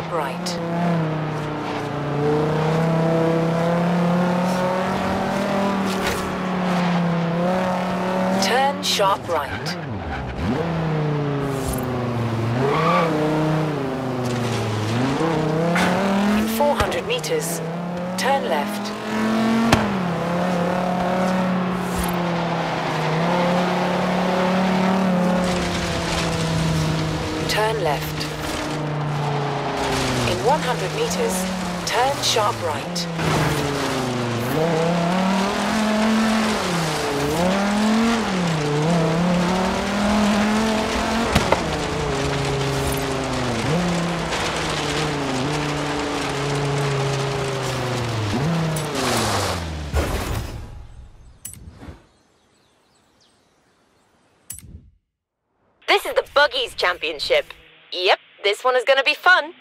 right. Turn sharp right. In 400 meters, turn left. Turn left. In 100 meters, turn sharp right. This is the Buggies Championship. Yep, this one is gonna be fun.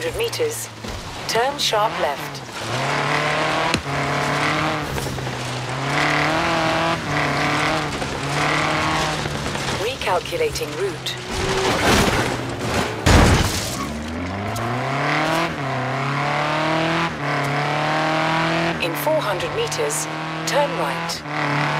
400 meters, turn sharp left. Recalculating route. In 400 meters, turn right.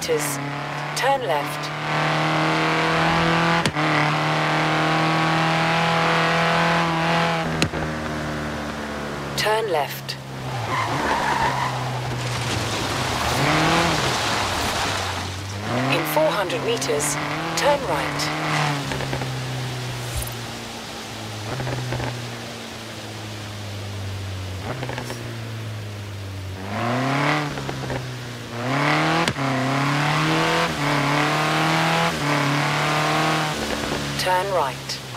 Meters. Turn left. Turn left. In 400 meters, turn right. Right.